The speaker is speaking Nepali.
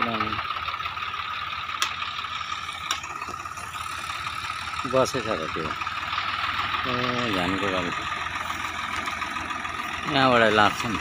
किनभने बसेछ त त्यो। ए झ्यानको गाडी यहाँबाट लाग्छ नि।